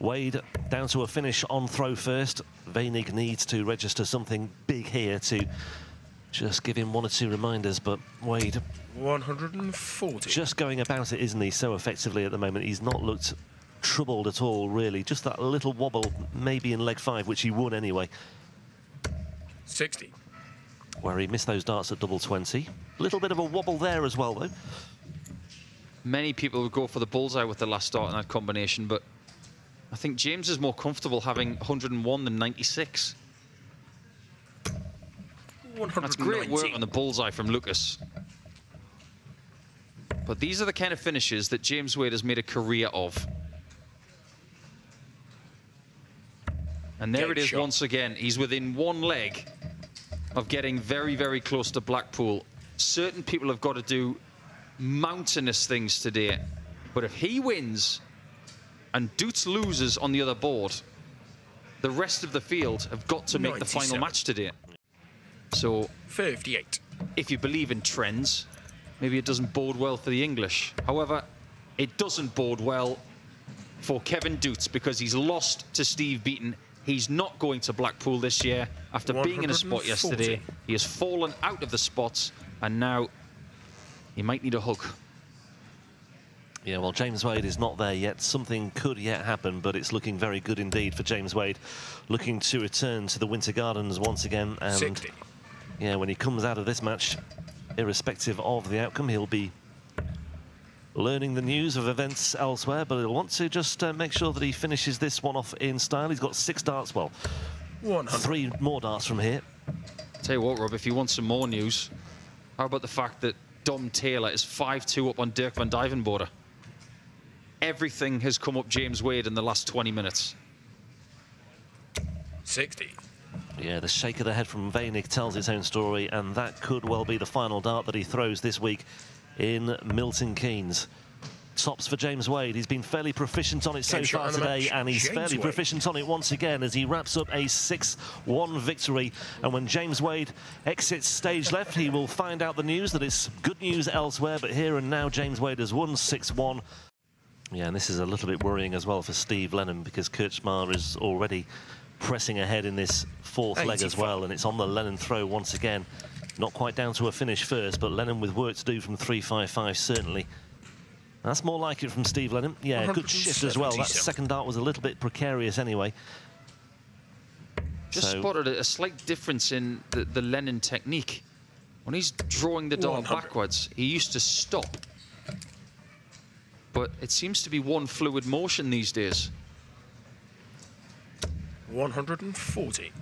Wade down to a finish on throw first. Wenig needs to register something big here to just give him one or two reminders, but Wade 140. just going about it, isn't he, so effectively at the moment. He's not looked troubled at all, really. Just that little wobble, maybe in leg five, which he won anyway, 60. where he missed those darts at double 20. A little bit of a wobble there as well, though. Many people would go for the bullseye with the last start in that combination, but I think James is more comfortable having 101 than 96. That's great work on the bullseye from Lucas. But these are the kind of finishes that James Wade has made a career of. And there it is shot. once again. He's within one leg of getting very, very close to Blackpool. Certain people have got to do mountainous things today. But if he wins and Doets loses on the other board, the rest of the field have got to make the final match today. So 58. if you believe in trends, maybe it doesn't bode well for the English. However, it doesn't bode well for Kevin Doets because he's lost to Steve Beaton. He's not going to Blackpool this year after being in a spot yesterday. He has fallen out of the spots and now he might need a hug. Yeah, well, James Wade is not there yet. Something could yet happen, but it's looking very good indeed for James Wade. Looking to return to the Winter Gardens once again. And 60. yeah, when he comes out of this match, irrespective of the outcome, he'll be learning the news of events elsewhere, but he'll want to just uh, make sure that he finishes this one off in style. He's got six darts, well, 100. three more darts from here. Tell you what, Rob, if you want some more news, how about the fact that Dom Taylor is 5-2 up on Dirk van Duijvenbode? Everything has come up James Wade in the last 20 minutes. 60. Yeah, the shake of the head from Wenig tells its own story, and that could well be the final dart that he throws this week in Milton Keynes. Tops for James Wade. He's been fairly proficient on it so far today, and he's James fairly Wade. proficient on it once again as he wraps up a 6-1 victory. And when James Wade exits stage left, he will find out the news that it's good news elsewhere, but here and now James Wade has won 6-1. Yeah, and this is a little bit worrying as well for Steve Lennon because Krcmar is already pressing ahead in this fourth leg as well, and it's on the Lennon throw once again. Not quite down to a finish first, but Lennon with work to do from 3.55 certainly. That's more like it from Steve Lennon. Yeah, good shift as well. That second dart was a little bit precarious anyway. Just So- spotted a, a slight difference in the, the Lennon technique. When he's drawing the dart backwards, he used to stop. But it seems to be one fluid motion these days. 140.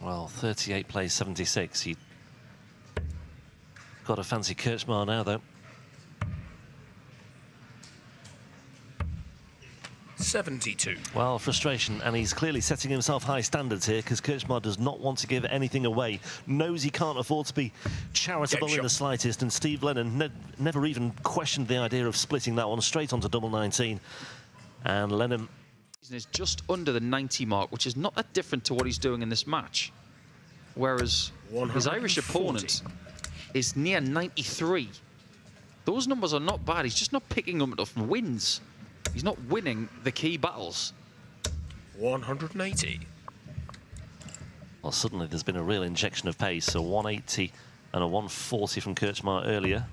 Well, 38 plays 76. He got a fancy Krcmar now, though. 72. Well, frustration, and he's clearly setting himself high standards here because Krcmar does not want to give anything away. Knows he can't afford to be charitable in the slightest, and Steve Lennon ne never even questioned the idea of splitting that one straight onto double 19. And Lennon, is just under the 90 mark, which is not that different to what he's doing in this match. Whereas his Irish opponent is near 93. Those numbers are not bad. He's just not picking up enough wins. He's not winning the key battles. 180. well, suddenly there's been a real injection of pace. So 180 and a 140 from Krcmar earlier.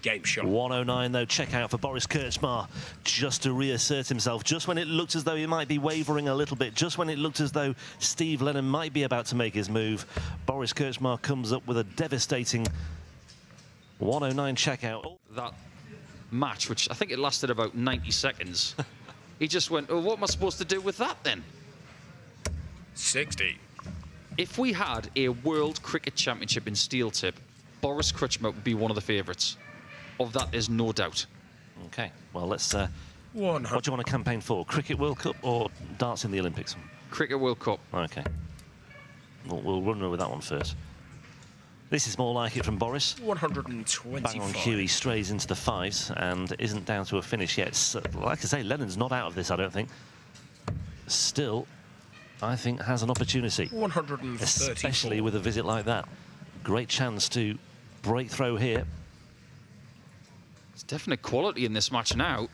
Game shot. 109 though, check out for Boris Krcmar just to reassert himself. Just when it looked as though he might be wavering a little bit, just when it looked as though Steve Lennon might be about to make his move, Boris Krcmar comes up with a devastating 109 checkout. That match, which I think it lasted about 90 seconds, he just went, oh, what am I supposed to do with that then? 60. If we had a World Cricket Championship in steel tip, Boris Krcmar would be one of the favourites. Of that, there's no doubt. Okay, well let's. Uh, 100. what do you want to campaign for? Cricket World Cup or darts in the Olympics? Cricket World Cup. Okay, we'll, we'll run with that one first. This is more like it from Boris. 125. Bang on cue, he strays into the fives and isn't down to a finish yet. So, like I say, Lennon's not out of this, I don't think. Still, I think has an opportunity, 134. especially with a visit like that. Great chance to break through here. It's definite quality in this match now.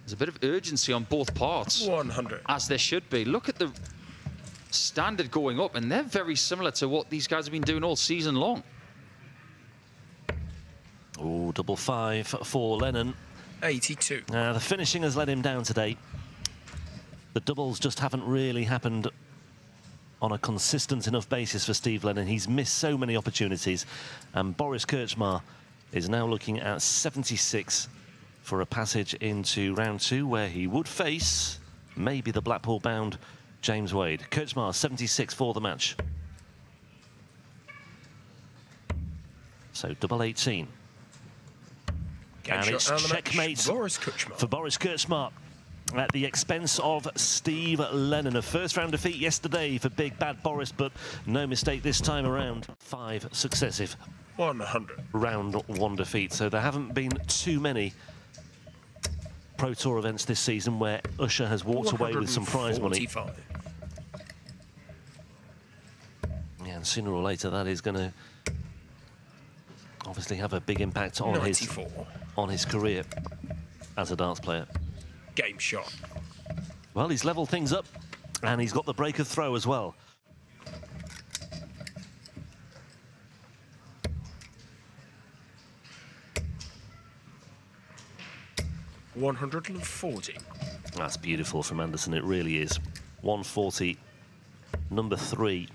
There's a bit of urgency on both parts, 100. as there should be. Look at the standard going up, and they're very similar to what these guys have been doing all season long. Oh, double five for Lennon. 82. Uh, the finishing has let him down today. The doubles just haven't really happened on a consistent enough basis for Steve Lennon. He's missed so many opportunities. And Boris Krcmar is now looking at 76 for a passage into round two, where he would face maybe the Blackpool-bound James Wade. Krcmar, 76 for the match. So double 18. And it's checkmate Boris for Boris Krcmar at the expense of Steve Lennon. A first round defeat yesterday for Big Bad Boris, but no mistake this time around. Five successive 100. round one defeats. So there haven't been too many Pro Tour events this season where Usher has walked away with some prize money. Yeah, and sooner or later that is going to obviously have a big impact on his 94. On his career as a darts player. Game shot. Well, he's leveled things up, and he's got the break of throw as well. One hundred and forty. That's beautiful from Anderson, it really is. 140, number three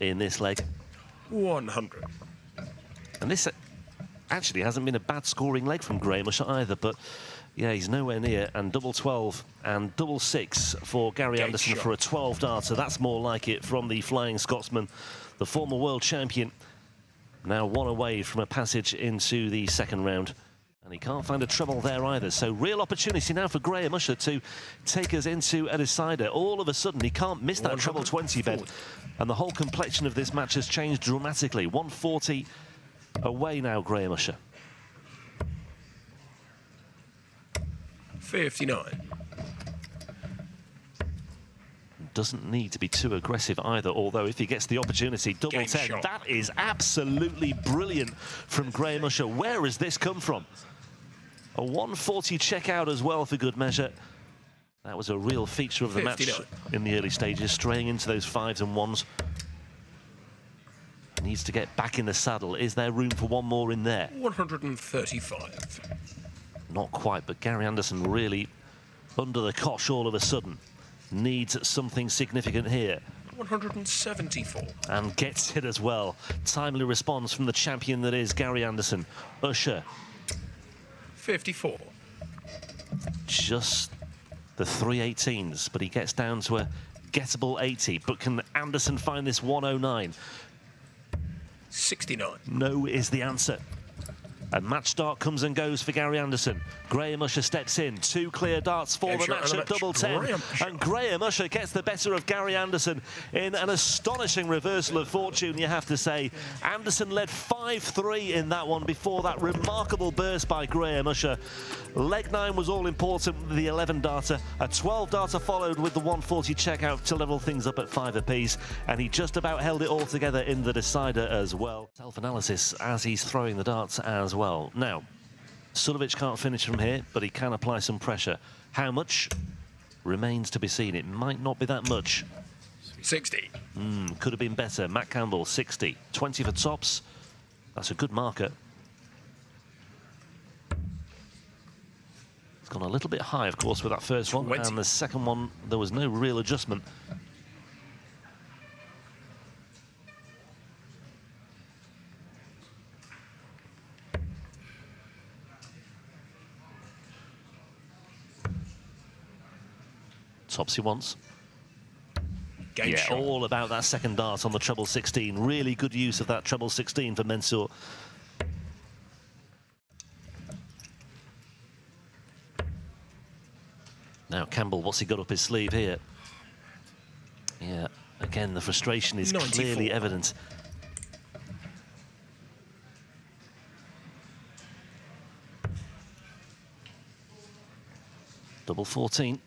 in this leg. One hundred. And this actually hasn't been a bad scoring leg from Graham Usher either, but yeah, he's nowhere near. And double 12 and double six for Gary Anderson shot. for a 12 darter. That's more like it from the Flying Scotsman, the former world champion. Now one away from a passage into the second round. And he can't find a treble there either. So real opportunity now for Graham Usher to take us into a decider. All of a sudden, he can't miss that treble 20 bed. 140. And the whole complexion of this match has changed dramatically. 140 away now, Graham Usher. Fifty-nine. Doesn't need to be too aggressive either, although if he gets the opportunity, double Game 10, shot. that is absolutely brilliant from Graham Usher. Where has this come from? A 140 checkout as well for good measure. That was a real feature of the match in the early stages, straying into those fives and ones. Needs to get back in the saddle. Is there room for one more in there? One hundred and thirty-five. Not quite, but Gary Anderson really under the cosh all of a sudden. Needs something significant here. 174. and gets it as well. Timely response from the champion that is Gary Anderson. Usher, 54. just the 318s, but he gets down to a gettable 80. But can Anderson find this 109? 69. No is the answer. And match start comes and goes for Gary Anderson. Graham Usher steps in. Two clear darts for the match at double 10. Graham. And Graham Usher gets the better of Gary Anderson in an astonishing reversal of fortune, you have to say. Anderson led 5-3 in that one before that remarkable burst by Graham Usher. Leg 9 was all important with the 11 darter. A 12 darter followed with the 140 checkout to level things up at 5 apiece. And he just about held it all together in the decider as well. Self-analysis as he's throwing the darts as well. Now, Suljovic can't finish from here, but he can apply some pressure. How much remains to be seen. It might not be that much. 60. Hmm, could have been better. Matt Campbell, 60. 20 for tops. That's a good marker. It's gone a little bit high, of course, with that first one. And the second one, there was no real adjustment. Topsy once. Game Yeah, shot. all about that second dart on the treble 16. Really good use of that treble 16 for Mensur. Now Campbell, what's he got up his sleeve here? Yeah, again, the frustration is 94. clearly evident. Double 14.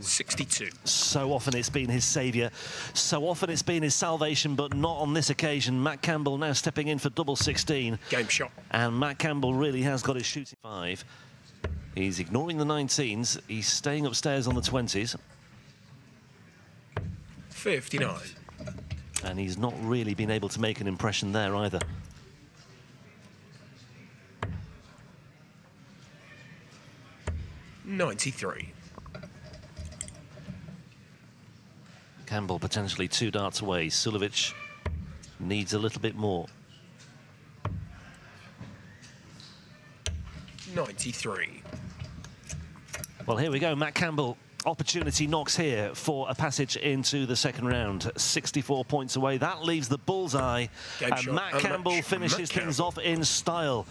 62. So often it's been his saviour. So often it's been his salvation, but not on this occasion. Matt Campbell now stepping in for double 16. Game shot. And Matt Campbell really has got his shooting five. He's ignoring the 19s. He's staying upstairs on the 20s. 59. And he's not really been able to make an impression there either. Ninety-three. Campbell potentially two darts away. Suljovic needs a little bit more. 93. Well, here we go. Matt Campbell, opportunity knocks here for a passage into the second round. 64 points away. That leaves the bullseye. Game and shot Matt and Campbell finishes Matt things Campbell. off in style.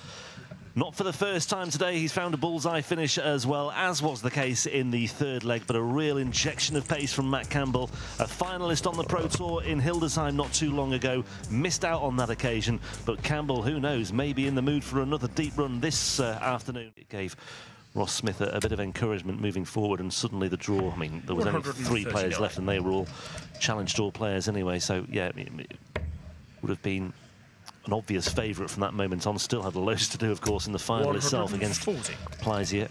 Not for the first time today, he's found a bullseye finish as well, as was the case in the third leg, but a real injection of pace from Matt Campbell, a finalist on the Pro Tour in Hildesheim not too long ago, missed out on that occasion, but Campbell, who knows, may be in the mood for another deep run this uh, afternoon. It gave Ross Smith a, a bit of encouragement moving forward, and suddenly the draw, I mean, there was only three players left, and they were all challenged all players anyway, so yeah, it, it would have been an obvious favourite from that moment on. Still had loads to do, of course, in the final itself against 140. Pleisier.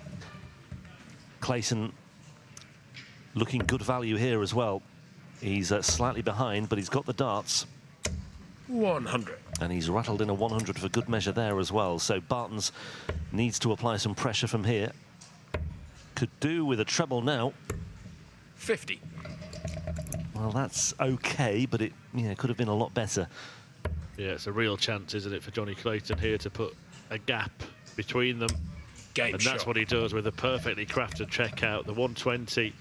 Clayton looking good value here as well. He's uh, slightly behind, but he's got the darts, 100. and he's rattled in a 100 for good measure there as well. So Baetens needs to apply some pressure from here. Could do with a treble now. 50. Well, that's okay, but it yeah, could have been a lot better. Yeah, it's a real chance, isn't it, for Johnny Clayton here to put a gap between them. Game and shot. that's what he does with a perfectly crafted checkout. The 120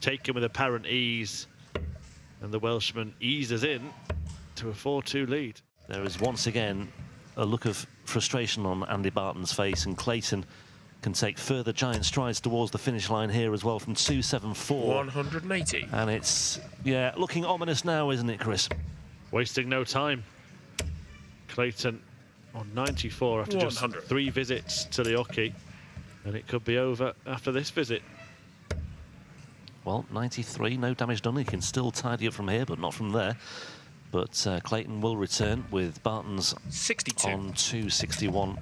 taken with apparent ease. And the Welshman eases in to a 4-2 lead. There is once again a look of frustration on Andy Baetens' face, and Clayton can take further giant strides towards the finish line here as well from 274. 180. And it's, yeah, looking ominous now, isn't it, Chris? Wasting no time. Clayton on 94 after just three visits to the oche. And it could be over after this visit. Well, 93, no damage done. He can still tidy up from here, but not from there. But uh, Clayton will return with Baetens 62. on 261.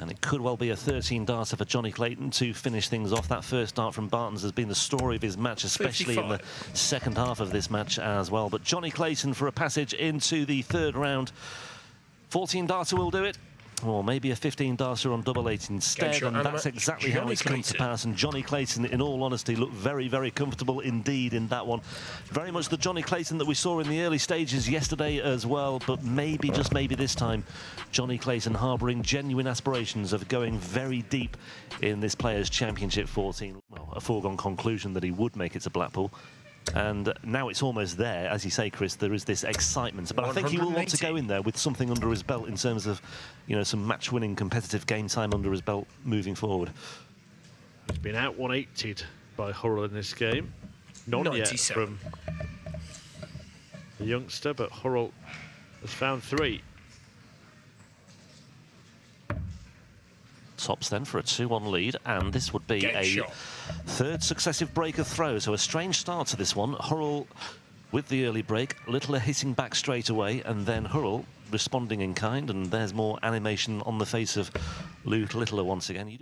And it could well be a 13 darter for Johnny Clayton to finish things off. That first dart from Baetens has been the story of his match, especially in the second half of this match as well. But Johnny Clayton for a passage into the third round. 14 darter will do it. Or maybe a 15 darter on double eight instead, and that's exactly how Johnny it's come to pass. And Johnny Clayton, in all honesty, looked very, very comfortable indeed in that one. Very much the Johnny Clayton that we saw in the early stages yesterday as well, but maybe, just maybe this time, Johnny Clayton harbouring genuine aspirations of going very deep in this Players' Championship 14. Well, a foregone conclusion that he would make it to Blackpool. And now it's almost there, as you say, Chris. There is this excitement, but I think he will want to go in there with something under his belt in terms of, you know, some match-winning competitive game time under his belt moving forward. He's been out 180'd by Hurrell in this game. None yet from the youngster, but Hurrell has found three. Tops then for a 2-1 lead, and this would be Game a shot. third successive break of throw. So a strange start to this one. Hurrell with the early break, Littler hitting back straight away, and then Hurrell responding in kind, and there's more animation on the face of Luke Littler once again.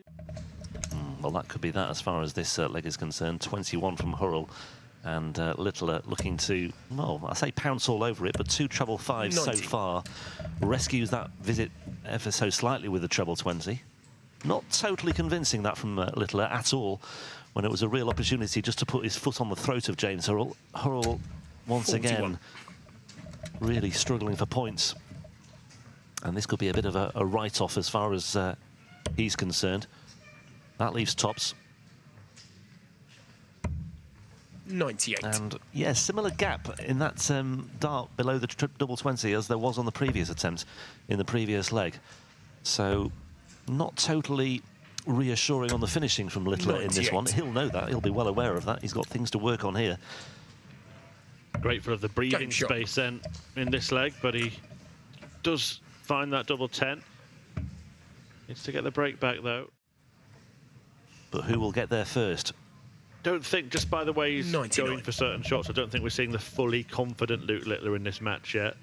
Hmm, well, that could be that as far as this uh, leg is concerned. 21 from Hurrell. And uh, Littler looking to, well, I say pounce all over it, but two treble fives so far. Rescues that visit ever so slightly with the treble 20. Not totally convincing that from uh, Littler at all, when it was a real opportunity just to put his foot on the throat of James Hurrell. Hurrell, once 41. again, really struggling for points. And this could be a bit of a, a write-off as far as uh, he's concerned. That leaves tops. 98. And yeah, similar gap in that um, dart below the tri- double 20 as there was on the previous attempt in the previous leg. So not totally reassuring on the finishing from Littler in this one. He'll know that. He'll be well aware of that. He's got things to work on here. Grateful of the breathing space then in this leg, but he does find that double 10. Needs to get the break back though. But who will get there first? don't think, just by the way he's 99. going for certain shots, I don't think we're seeing the fully confident Luke Littler in this match yet.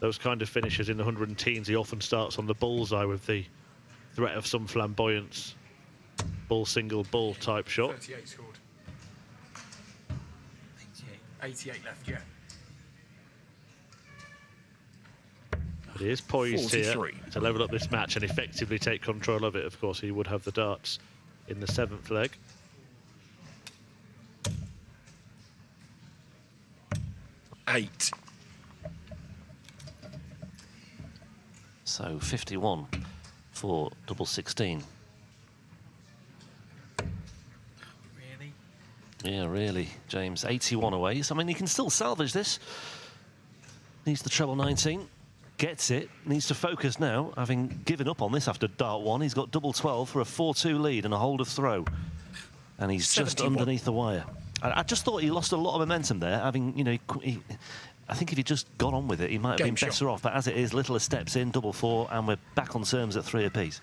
Those kind of finishes in the 100 teens, he often starts on the bullseye with the threat of some flamboyance, bull single bull type shot. 38 scored. 88 left, yeah. But he is poised 43. here to level up this match and effectively take control of it. Of course, he would have the darts in the seventh leg. Eight. So 51 for double 16. Really? Yeah, really, James. 81 away. So, I mean, he can still salvage this. Needs the treble 19. Gets it. Needs to focus now, having given up on this after dart one. He's got double 12 for a 4-2 lead and a hold of throw. And he's just underneath the wire. I, just thought he lost a lot of momentum there, having, you know, he- I think if he'd just gone on with it, he might have Game been shot. better off. But as it is, Littler steps in, double four, and we're back on terms at three apiece.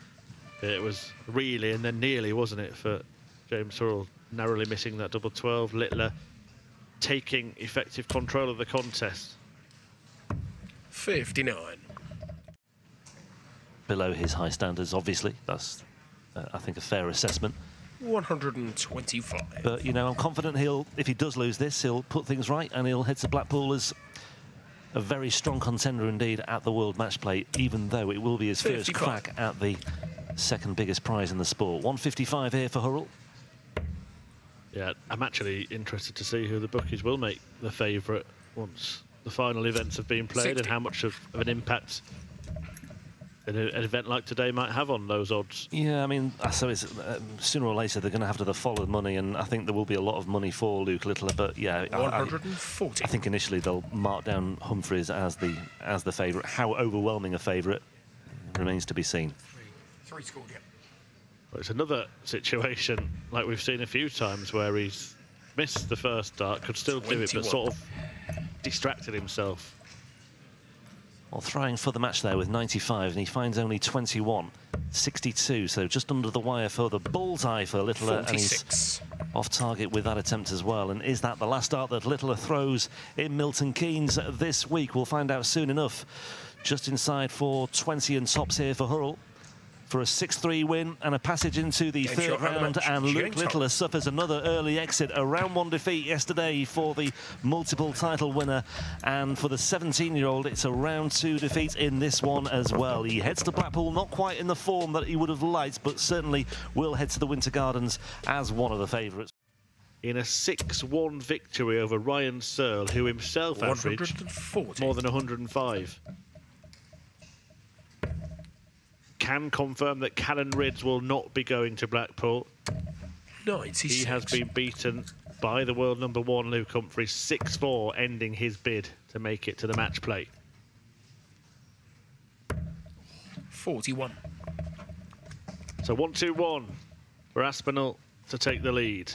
It was really and then nearly, wasn't it, for James Hurrell narrowly missing that double 12. Littler taking effective control of the contest. 59. Below his high standards, obviously. That's, uh, I think, a fair assessment. 125. But you know, I'm confident he'll, if he does lose this, he'll put things right and he'll head to Blackpool as a very strong contender indeed at the World Match Play, even though it will be his first 55. crack at the second biggest prize in the sport. 155 here for Hurrell. Yeah, I'm actually interested to see who the bookies will make the favourite once the final events have been played 60. and how much of, of an impact an, an event like today might have on those odds. Yeah, I mean, uh, so it's um, sooner or later they're going to have to follow the money, and I think there will be a lot of money for Luke Littler. But yeah, I- I, 140. I think initially they'll mark down Humphries as the as the favourite. How overwhelming a favourite remains to be seen. Three scored, yeah. But it's another situation like we've seen a few times where he's missed the first dart, could still do it, but sort of distracted himself. Well, throwing for the match there with 95, and he finds only 21. 62, so just under the wire for the bullseye for Littler, and he's off target with that attempt as well. And is that the last dart that Littler throws in Milton Keynes this week? We'll find out soon enough. Just inside for 20 and tops here for Hurrell. For a 6-3 win and a passage into the Game third round the round, match. and Luke James Littler suffers another early exit. A round one defeat yesterday for the multiple title winner, and for the 17-year-old, it's a round two defeat in this one as well. He heads to Blackpool, not quite in the form that he would have liked, but certainly will head to the Winter Gardens as one of the favourites. In a 6-1 victory over Ryan Searle, who himself averaged 140. more than 105. Can confirm that Callan Rydz will not be going to Blackpool. 96. He has been beaten by the world number one, Luke Humphries, 6-4, ending his bid to make it to the match play. 41. So 1-2-1 for Aspinall to take the lead.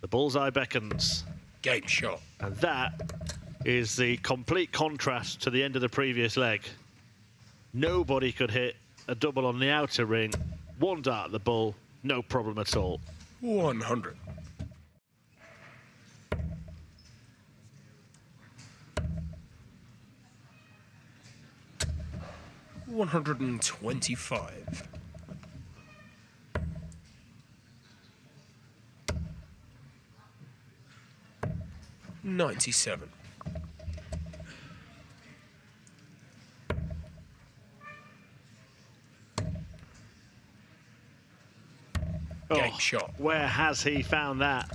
The bullseye beckons. Game shot. And that is the complete contrast to the end of the previous leg. Nobody could hit a double on the outer ring. One dart at the bull, no problem at all. 100. One hundred and twenty-five. Ninety-seven. Game Oh, shot. Where has he found that?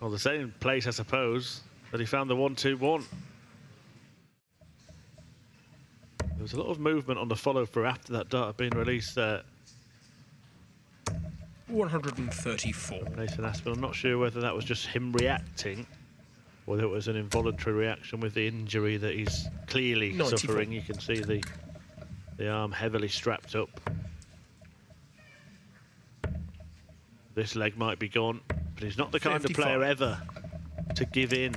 Well, the same place, I suppose, that he found the 1-2-1. There was a lot of movement on the follow-through after that dart had been released there. One hundred and thirty-four. Nathan Aspinall. I'm not sure whether that was just him reacting, or whether it was an involuntary reaction with the injury that he's clearly 94. suffering. You can see the the arm heavily strapped up. This leg might be gone, but he's not the kind 55. of player ever to give in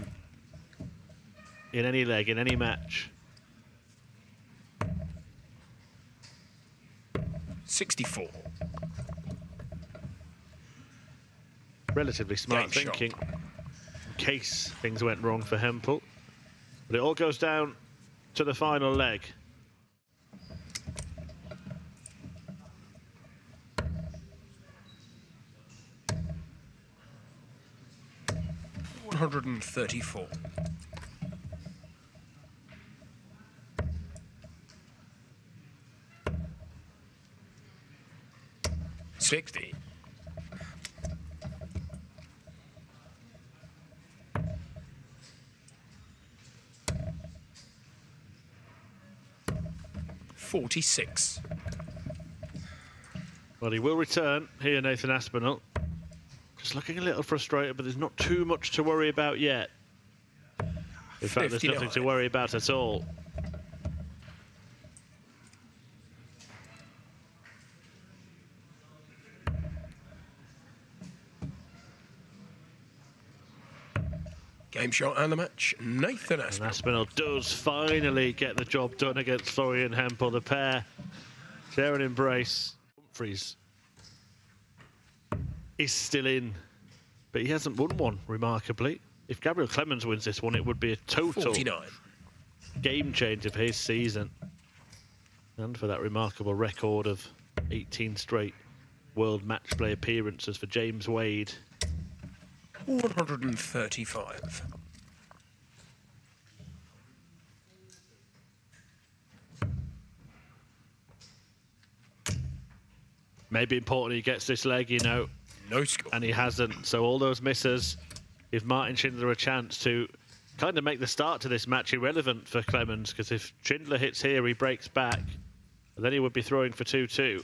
in any leg, in any match. 64. Relatively smart Game thinking shot. in case things went wrong for Hempel. But it all goes down to the final leg. One hundred and thirty-four. Sixty. Forty-six. Well, he will return here, Nathan Aspinall. Just looking a little frustrated, but there's not too much to worry about yet. In fact, there's nothing to worry about at all. Game shot and the match. Nathan And Aspinall. Aspinall does finally get the job done against Florian Hempel. The pair share an embrace. Humphries is still in, but he hasn't won one, remarkably. If Gabriel Clemens wins this one, it would be a total 49. game changer for his season. And for that remarkable record of 18 straight World Match Play appearances for James Wade. 135. Maybe important he gets this leg, you know, No score. and he hasn't. So all those misses give Martin Schindler a chance to kind of make the start to this match irrelevant for Clemens, because if Schindler hits here, he breaks back, and then he would be throwing for 2-2.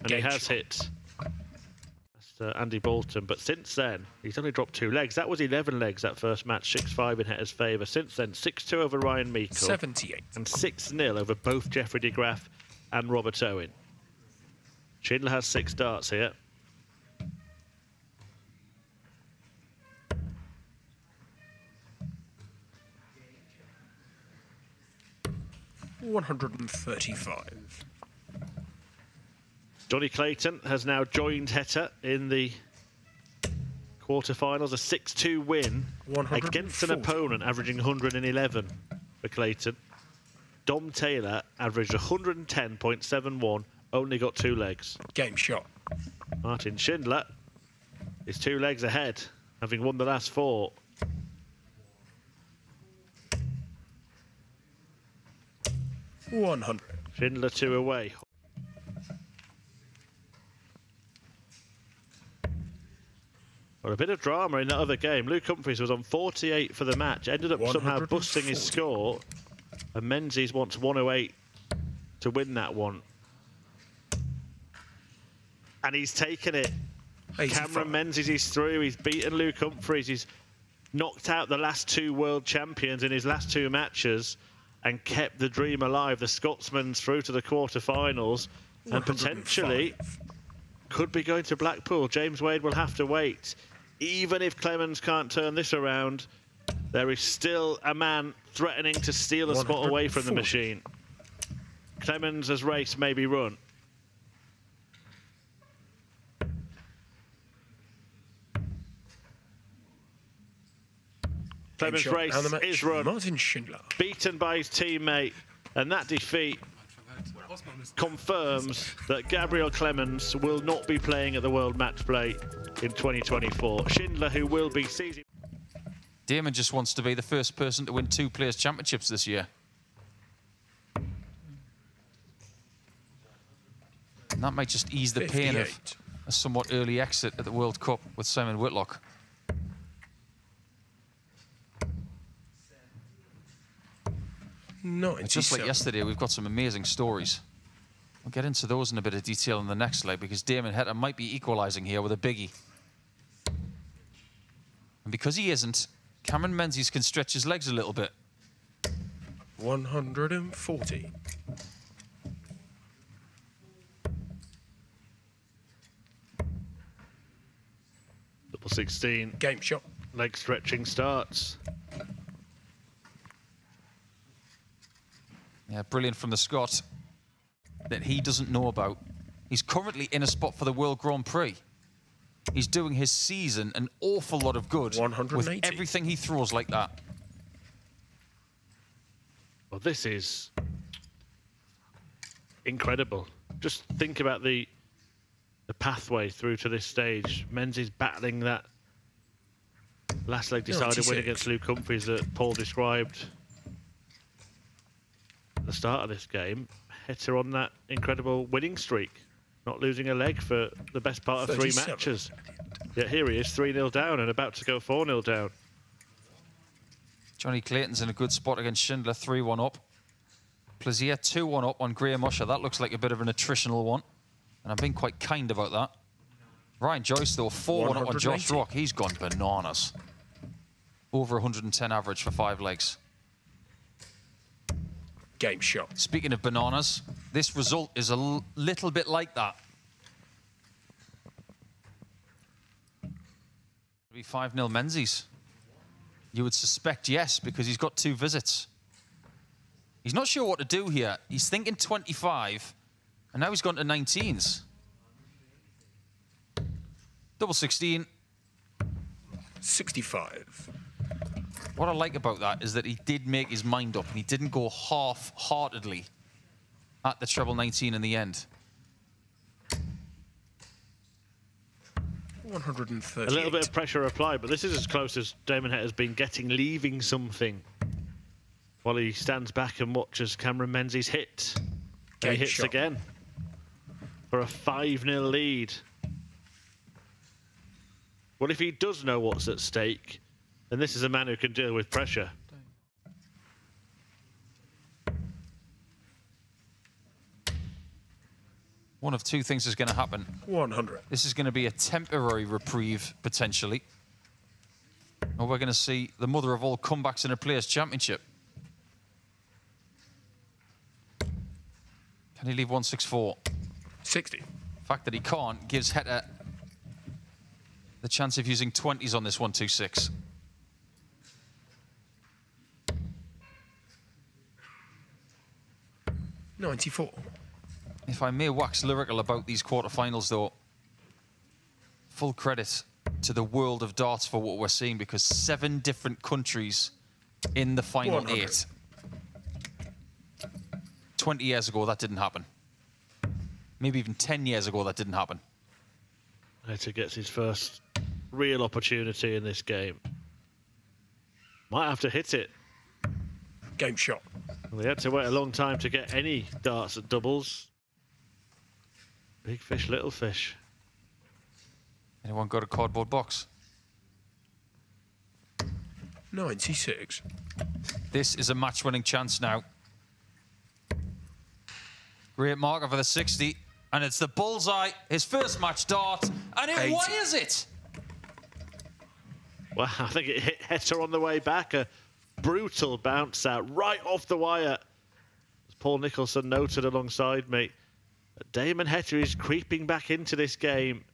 And he has hit That's, uh, Andy Bolton, but since then, he's only dropped two legs. That was 11 legs, that first match, 6-5 in Heta's favour. Since then, 6-2 over Ryan Meikle 78. and 6-0 over both Jeffrey de Graaf and Robert Owen. Schindler has six darts here. 135. Johnny Clayton has now joined Heta in the quarterfinals, a 6-2 win against an opponent averaging 111 for Clayton. Dom Taylor averaged 110.71, only got two legs. Game shot. Martin Schindler is two legs ahead, having won the last four. One hundred. Schindler two away. Well, a bit of drama in that other game. Luke Humphries was on 48 for the match, ended up somehow busting his score, and Menzies wants 108 to win that one. And he's taken it. 85. Cameron Menzies is through. He's beaten Luke Humphries. He's knocked out the last two world champions in his last two matches and kept the dream alive. The Scotsman's through to the quarterfinals and potentially could be going to Blackpool. James Wade will have to wait. Even if Clemens can't turn this around, there is still a man threatening to steal a spot away from the machine. Clemens' race may be run. Clemens' shot race and the match. is run, Martin Schindler. beaten by his teammate, and that defeat confirms that Gabriel Clemens will not be playing at the World Match Play in 2024. Schindler, who will be seizing. Damon just wants to be the first person to win two Players' Championships this year. And that might just ease the pain of a somewhat early exit at the World Cup with Simon Whitlock. Ninety. Just like yesterday, we've got some amazing stories. We'll get into those in a bit of detail in the next leg because Damon Heta might be equalising here with a biggie. And because he isn't, Cameron Menzies can stretch his legs a little bit. 140. Double 16, Game shot. leg stretching starts. Yeah, brilliant from the Scot that he doesn't know about. He's currently in a spot for the World Grand Prix. He's doing his season an awful lot of good with everything he throws like that. Well, this is incredible. Just think about the the pathway through to this stage. Menzies battling that last leg decided win 96. against Luke Humphries that Paul described at the start of this game. Heta on that incredible winning streak, not losing a leg for the best part of three matches. Yet here he is, 3 0 down and about to go 4 0 down. Johnny Clayton's in a good spot against Schindler, 3 1 up. Plaisir 2 1 up on Graham Usher. That looks like a bit of an attritional one. And I've been quite kind about that. Ryan Joyce, though, 4 1 up on Josh Rock. He's gone bananas. Over 110 average for five legs. Game shot. Speaking of bananas, this result is a little bit like that. Be 5 0 Menzies. You would suspect yes, because he's got two visits. He's not sure what to do here. He's thinking 25, and now he's gone to 19s. Double 16. 65. What I like about that is that he did make his mind up and he didn't go half heartedly at the treble 19 in the end. 138. A little bit of pressure applied, but this is as close as Damon Heta's been getting, leaving something. While he stands back and watches Cameron Menzies hit. And he hits shot. again. For a 5 0 lead. Well, if he does know what's at stake, then this is a man who can deal with pressure. One of two things is going to happen. 100. This is going to be a temporary reprieve, potentially. Or we're going to see the mother of all comebacks in a Players' Championship. Can he leave 164? 60. The fact that he can't gives Heta the chance of using 20s on this 126. Ninety-four. If I may wax lyrical about these quarterfinals, though, full credit to the world of darts for what we're seeing because seven different countries in the final 100. eight. 20 years ago, that didn't happen. Maybe even 10 years ago, that didn't happen. Heta gets his first real opportunity in this game. Might have to hit it. Game shot. Well, they had to wait a long time to get any darts at doubles. Big fish, little fish. Anyone got a cardboard box? 96. This is a match winning chance now. Great marker for the 60. And it's the bullseye, his first match dart. And it 80. wires it. Well, I think it hit Heta on the way back. A brutal bounce out right off the wire. As Paul Nicholson noted alongside me, Damon Heta is creeping back into this game.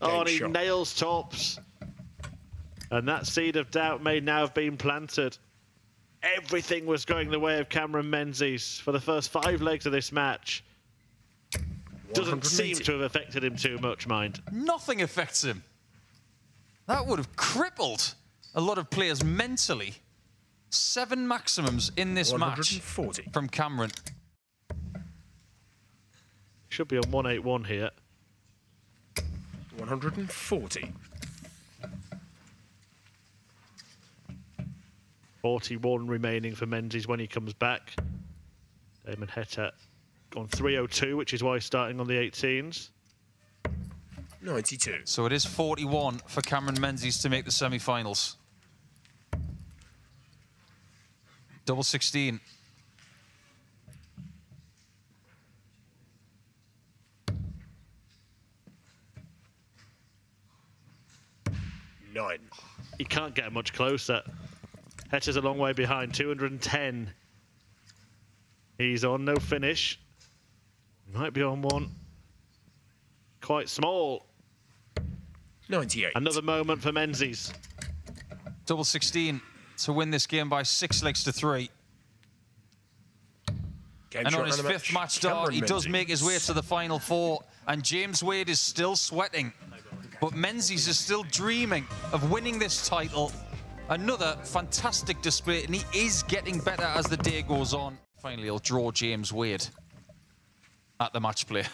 oh, and he shot. nails tops. And that seed of doubt may now have been planted. Everything was going the way of Cameron Menzies for the first five legs of this match. Doesn't seem to have affected him too much, mind. Nothing affects him. That would have crippled a lot of players mentally. Seven maximums in this match 140. from Cameron. Should be on 181 here. 140. 41 remaining for Menzies when he comes back. Damon Heta on 302, which is why he's starting on the 18s. 92. So it is 41 for Cameron Menzies to make the semi-finals. Double 16. Nine. He can't get much closer. Heta's a long way behind, 210. He's on no finish. Might be on one. Quite small. 98. Another moment for Menzies. Double 16 to win this game by six legs to three. Game And on his fifth match start, he does make his way to the final four. and James Wade is still sweating. But Menzies is still dreaming of winning this title. Another fantastic display, and he is getting better as the day goes on. Finally, he'll draw James Wade at the match play.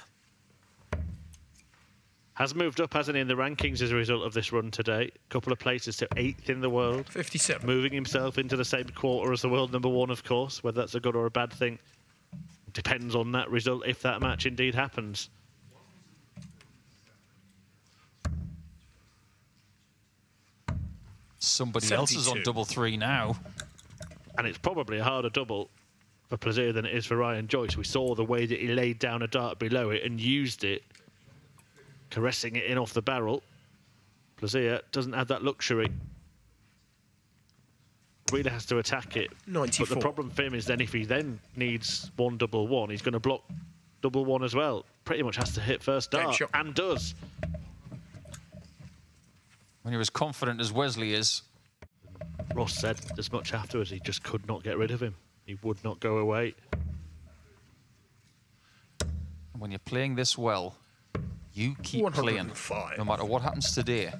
Has moved up, hasn't he, in the rankings as a result of this run today. A couple of places to eighth in the world. 57. Moving himself into the same quarter as the world number one, of course. Whether that's a good or a bad thing depends on that result if that match indeed happens. Somebody else is on double three now. And it's probably a harder double for Plaisier than it is for Ryan Joyce. We saw the way that he laid down a dart below it and used it, caressing it in off the barrel. Plaisier doesn't have that luxury. Really has to attack it. But the problem for him is then if he then needs one double one, he's going to block double one as well. Pretty much has to hit first dart shot. and does. When you're as confident as Wesley is, Ross said as much afterwards, he just could not get rid of him. He would not go away. when you're playing this well, you keep playing. No matter what happens today.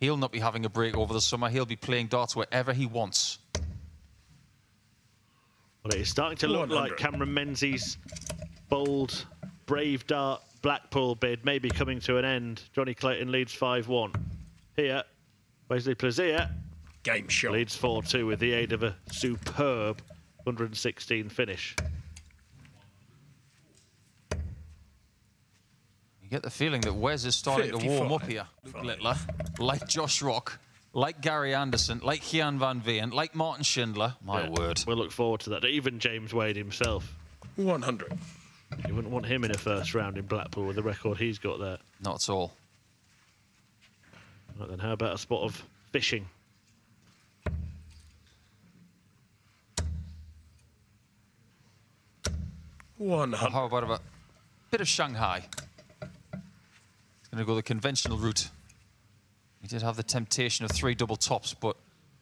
He'll not be having a break over the summer. He'll be playing darts wherever he wants. Well, it's starting to look like Cameron Menzies' bold, brave dart Blackpool bid may be coming to an end. Johnny Clayton leads 5 1. Here, Wesley Plaisier Game shot. leads 4 2 with the aid of a superb 116 finish. Get the feeling that Wes is starting to warm up here. Luke Littler, like Josh Rock, like Gary Anderson, like Gian Van Veen, like Martin Schindler. My Yeah, word. We'll look forward to that. Even James Wade himself. 100. You wouldn't want him in a first round in Blackpool with the record he's got there. Not at all. Right, then how about a spot of fishing? 100. How about a bit of Shanghai? Going to go the conventional route. He did have the temptation of three double tops, but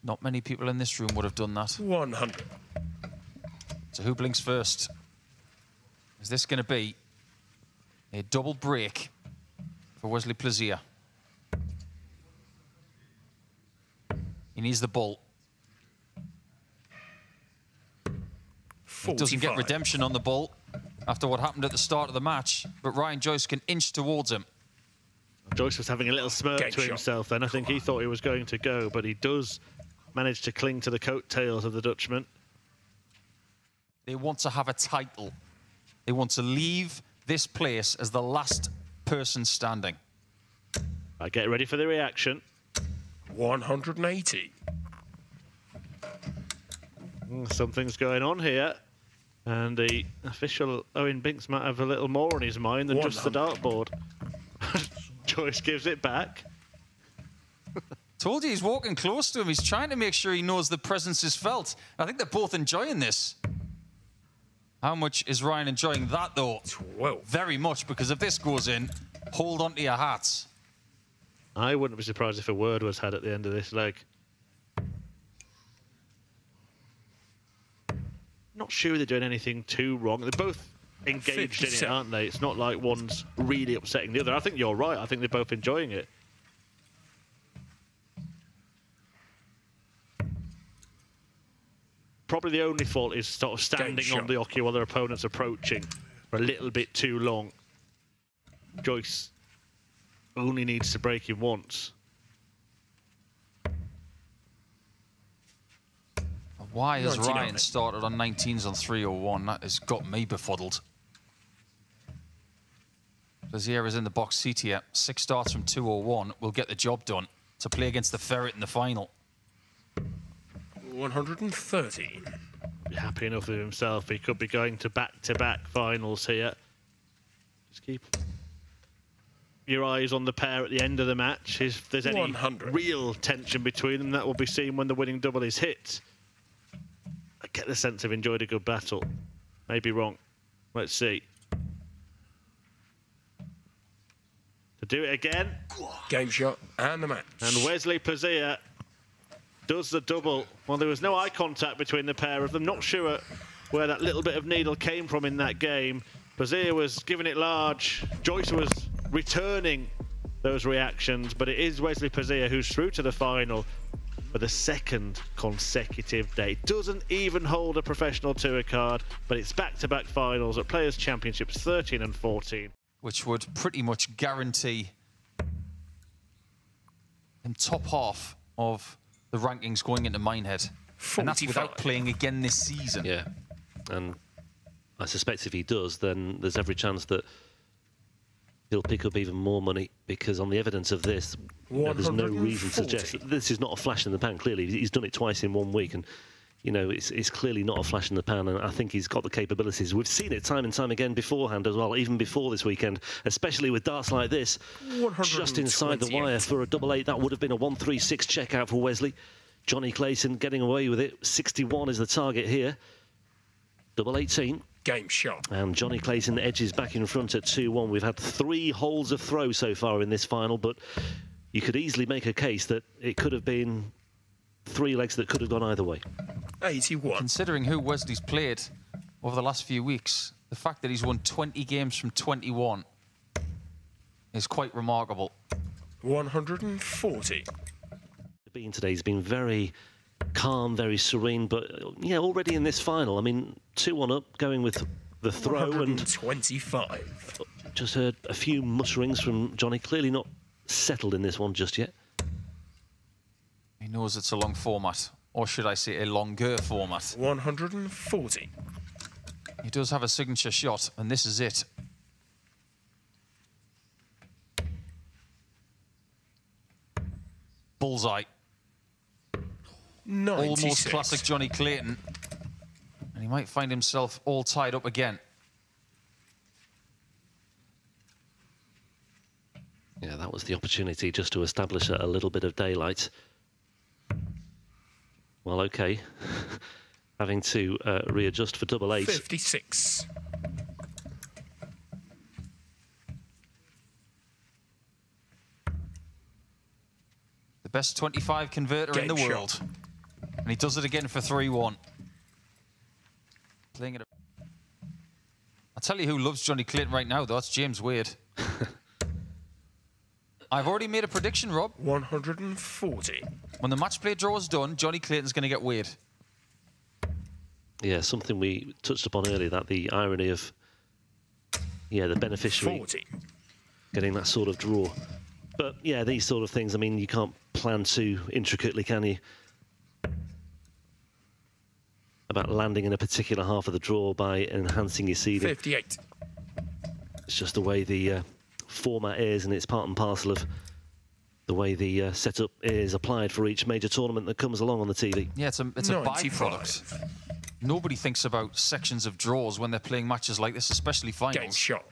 not many people in this room would have done that. 100. So who blinks first? Is this going to be a double break for Wesley Plaisier? He needs the ball. He doesn't get redemption on the ball after what happened at the start of the match, but Ryan Joyce can inch towards him. Joyce was having a little smirk Game to shot. himself then. I think he thought he was going to go, but he does manage to cling to the coattails of the Dutchman. They want to have a title. They want to leave this place as the last person standing. Right, get ready for the reaction. 180. Mm, Something's going on here. And the official Owen Binks might have a little more on his mind than just the dartboard. Joyce gives it back. Told you he's walking close to him. He's trying to make sure he knows the presence is felt. I think they're both enjoying this. How much is Ryan enjoying that, though? 12. Very much, because if this goes in, hold on to your hats. I wouldn't be surprised if a word was had at the end of this leg. Not sure they're doing anything too wrong. They're both engaged in it, aren't they? It's not like one's really upsetting the other. I think you're right. I think they're both enjoying it. Probably the only fault is sort of standing on the oche while their opponent's approaching for a little bit too long. Joyce only needs to break him once. Why has Ryan started on 19s on 301? That has got me befuddled. Plaisier is in the box seat here. Six starts from 201 will get the job done to play against the Ferret in the final. 130. Be happy enough with himself. He could be going to back-to-back finals here. Just keep your eyes on the pair at the end of the match. If there's any 100. real tension between them, that will be seen when the winning double is hit. I get the sense they've enjoyed a good battle. Maybe wrong. Let's see. To do it again. Game shot and the match. And Wesley Plaisier does the double. Well, there was no eye contact between the pair of them. Not sure where that little bit of needle came from in that game. Plaisier was giving it large. Joyce was returning those reactions, but it is Wesley Plaisier who's through to the final for the second consecutive day. Doesn't even hold a professional tour card, but it's back-to-back finals at Players Championships 13 and 14. Which would pretty much guarantee him top half of the rankings going into Minehead. And that's without playing again this season. Yeah, and I suspect if he does, then there's every chance that he'll pick up even more money because on the evidence of this, you know, there's no reason to suggest that this is not a flash in the pan. Clearly, he's done it twice in one week, and you know it's, it's clearly not a flash in the pan. And I think he's got the capabilities. We've seen it time and time again beforehand as well, even before this weekend, especially with darts like this, just inside the wire for a double eight. That would have been a one-three-six checkout for Wesley. Johnny Clayton getting away with it. 61 is the target here. Double 18. Game shot. And Johnny Clayton edges back in front at 2 1. We've had three holes of throw so far in this final, but you could easily make a case that it could have been three legs that could have gone either way. 81. Considering who Wesley's played over the last few weeks, the fact that he's won 20 games from 21 is quite remarkable. 140. Being today, he's been very calm, very serene, but yeah, already in this final, I mean, 2 1 up, going with the throw, and 125. just heard a few mutterings from Johnny. Clearly not settled in this one just yet. He knows it's a long format, or should I say a longer format. 140. He does have a signature shot, and this is it. Bullseye. 96. Almost classic Johnny Clayton. And he might find himself all tied up again. Yeah, that was the opportunity just to establish a, a little bit of daylight. Well, okay. Having to uh, readjust for double eight. 56. The best 25 converter in the shot. world. And he does it again for 3 1. Playing it. I'll tell you who loves Johnny Clayton right now, though. That's James Wade. I've already made a prediction, Rob. 140. When the match play draw is done, Johnny Clayton's going to get Wade. Yeah, something we touched upon earlier, that the irony of, yeah, the beneficiary 40. getting that sort of draw. But yeah, these sort of things, I mean, you can't plan too intricately, can you? About landing in a particular half of the draw by enhancing your seeding. 58. It's just the way the uh, format is, and it's part and parcel of the way the uh, setup is applied for each major tournament that comes along on the TV. Yeah, it's a, it's a 95. byproduct. Nobody thinks about sections of draws when they're playing matches like this, especially Game finals. shot.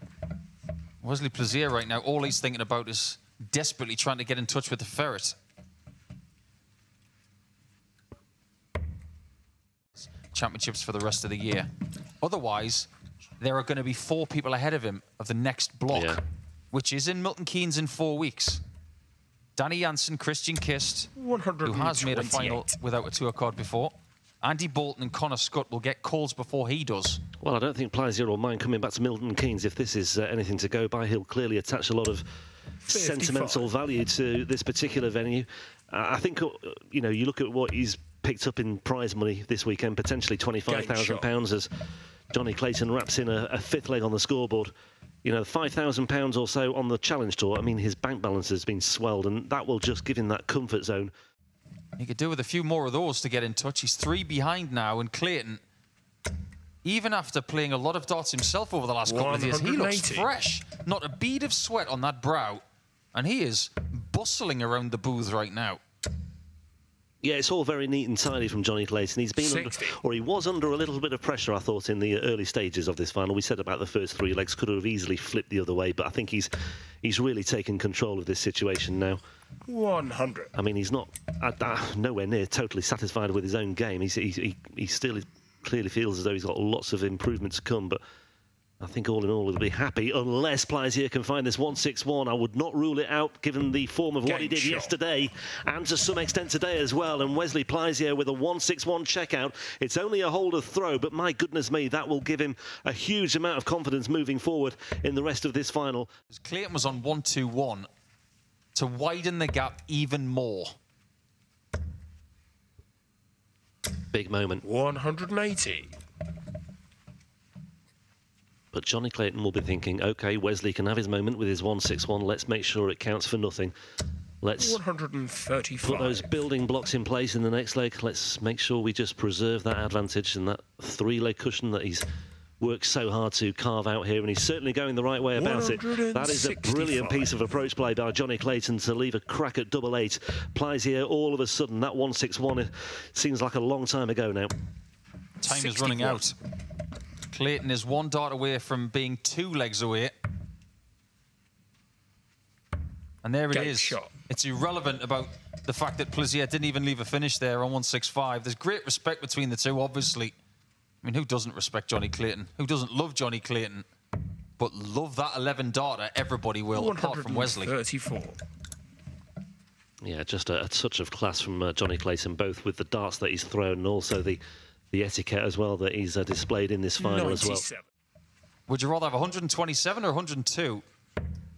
Wesley Plaisier right now, all he's thinking about is desperately trying to get in touch with the ferret. Championships for the rest of the year. Otherwise, there are going to be four people ahead of him of the next block, Yeah. Which is in Milton Keynes in four weeks. Danny Jansen, Christian Kist, who has made a final without a tour card before. Andy Bolton and Connor Scott will get calls before he does. Well, I don't think Plaisier will mind coming back to Milton Keynes if this is uh, anything to go by. He'll clearly attach a lot of 55. sentimental value to this particular venue. Uh, I think, uh, you know, you look at what he's picked up in prize money this weekend, potentially £25,000 as Johnny Clayton wraps in a, a fifth leg on the scoreboard. You know, £5,000 or so on the Challenge Tour. I mean, his bank balance has been swelled, and that will just give him that comfort zone. He could do with a few more of those to get in touch. He's three behind now, and Clayton, even after playing a lot of darts himself over the last couple of years, he looks fresh. Not a bead of sweat on that brow, and he is bustling around the booth right now. Yeah, it's all very neat and tidy from Johnny Clayton. He's been under, or he was under a little bit of pressure, I thought, in the early stages of this final. We said about the first three legs could have easily flipped the other way, but I think he's he's really taken control of this situation now. 100. I mean, he's not uh, uh, nowhere near totally satisfied with his own game. He's, he, he, he still is, clearly feels as though he's got lots of improvement to come, but I think all in all, he'll be happy unless Plaisier can find this 161. I would not rule it out given the form of what he did shot. yesterday and to some extent today as well. And Wesley Plaisier with a 161 checkout. It's only a holder throw, but my goodness me, that will give him a huge amount of confidence moving forward in the rest of this final. Clayton was on 1 2 1 to widen the gap even more. Big moment. 180. But Johnny Clayton will be thinking, okay, Wesley can have his moment with his 161. Let's make sure it counts for nothing. Let's 135. put those building blocks in place in the next leg. Let's make sure we just preserve that advantage and that three leg cushion that he's worked so hard to carve out here. And he's certainly going the right way about it. That is a brilliant piece of approach play by Johnny Clayton to leave a crack at double eight. Plaisier, all of a sudden, that 161 seems like a long time ago now. Time is running out. Clayton is one dart away from being two legs away. And there it Game is. shot. It's irrelevant about the fact that Plaisier didn't even leave a finish there on 165. There's great respect between the two, obviously. I mean, who doesn't respect Johnny Clayton? Who doesn't love Johnny Clayton? But love that 11 darter, everybody will, apart from Wesley. 134. Yeah, just a, a touch of class from uh, Johnny Clayton, both with the darts that he's thrown and also the, the etiquette as well that he's uh, displayed in this final as well. Would you rather have 127 or 102?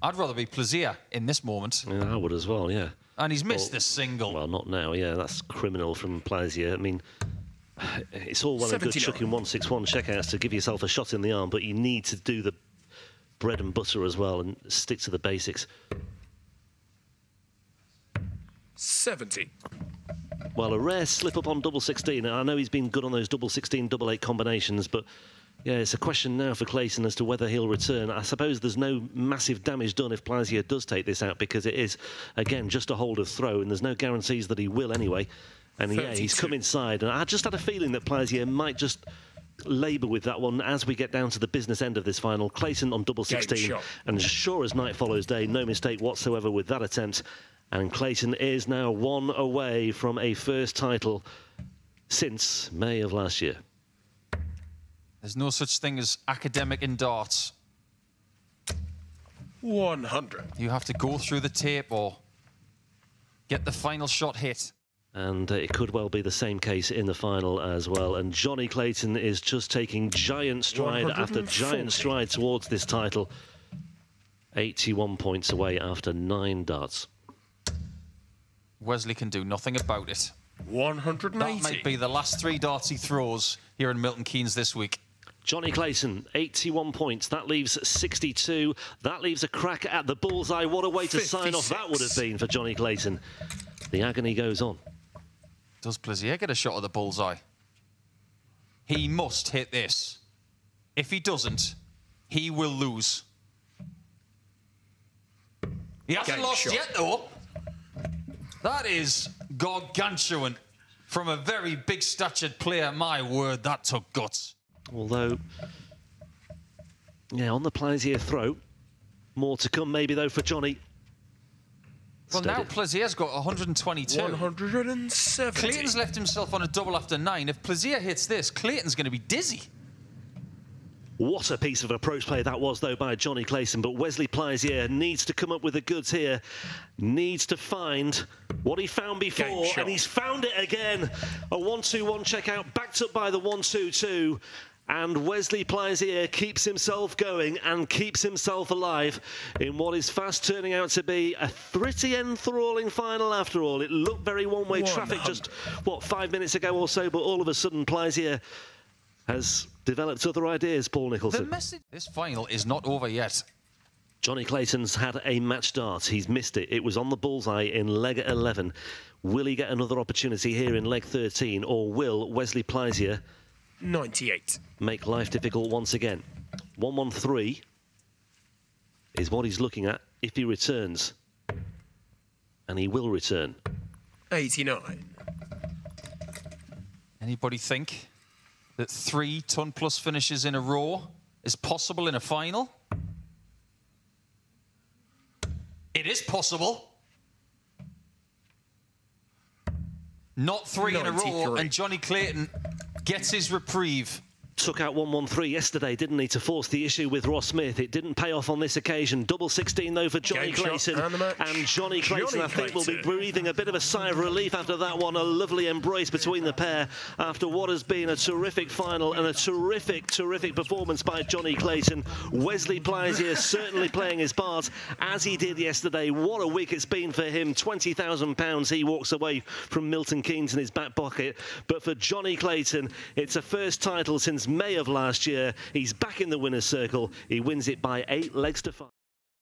I'd rather be Plaisier in this moment. Yeah, I would as well, yeah. And he's missed Well- this single. Well, not now, yeah, that's criminal from Plaisier. I mean, it's all well and good 79. chucking 161 checkouts to give yourself a shot in the arm, but you need to do the bread and butter as well and stick to the basics. 70. Well, a rare slip up on double 16. I know he's been good on those double 16, double 8 combinations, but yeah, it's a question now for Clayton as to whether he'll return. I suppose there's no massive damage done if Plaisier does take this out because it is, again, just a hold of throw, and there's no guarantees that he will anyway. And yeah, he's come inside, and I just had a feeling that Plaisier might just labour with that one as we get down to the business end of this final. Clayton on double 16, shot. and sure as night follows day, no mistake whatsoever with that attempt. And Clayton is now one away from a first title since May of last year. There's no such thing as academic in darts. 100. You have to go through the tape or get the final shot hit. And uh, it could well be the same case in the final as well. And Johnny Clayton is just taking giant stride after giant stride towards this title. 81 points away after nine darts. Wesley can do nothing about it. 180. That 180. might be the last three darts he throws here in Milton Keynes this week. Johnny Clayton, 81 points. That leaves 62. That leaves a crack at the bullseye. What a way to sign off that would have been for Johnny Clayton. The agony goes on. Does Plaisier get a shot at the bullseye? He must hit this. If he doesn't, he will lose. He hasn't Game lost shot. yet, though. That is gargantuan from a very big statured player. My word, that took guts. Although, yeah, on the Plaisier throw. More to come, maybe, though, for Johnny. Well, now Steady. Plaisier's got 122. 170. Clayton's left himself on a double after nine. If Plaisier hits this, Clayton's going to be dizzy. What a piece of approach play that was, though, by Johnny Clayton. But Wesley Plaisier needs to come up with the goods here, needs to find what he found before, and he's found it again. A 1 2 1 checkout, backed up by the 1 2 2. And Wesley Plaisier keeps himself going and keeps himself alive in what is fast turning out to be a pretty enthralling final after all. It looked very one way traffic just, what, five minutes ago or so, but all of a sudden Plaisier has developed other ideas, Paul Nicholson. This final is not over yet. Johnny Clayton's had a match dart. He's missed it. It was on the bullseye in leg 11. Will he get another opportunity here in leg 13, or will Wesley Plaisier 98. make life difficult once again? 113 is what he's looking at if he returns. And he will return. 89. Anybody think that three ton plus finishes in a row is possible in a final? It is possible. Not three in a row, and Johnny Clayton gets his reprieve. Took out 113 yesterday, didn't he, to force the issue with Ross Smith. It didn't pay off on this occasion. Double 16, though, for Johnny Clayton. and. And Johnny Clayton, Johnny I think, will be breathing a bit of a sigh of relief after that one. A lovely embrace between the pair after what has been a terrific final and a terrific, terrific performance by Johnny Clayton. Wesley Plaisier certainly playing his part as he did yesterday. What a week it's been for him. £20,000 he walks away from Milton Keynes in his back pocket. But for Johnny Clayton, it's a first title since May of last year. He's back in the winner's circle. He wins it by eight legs to five.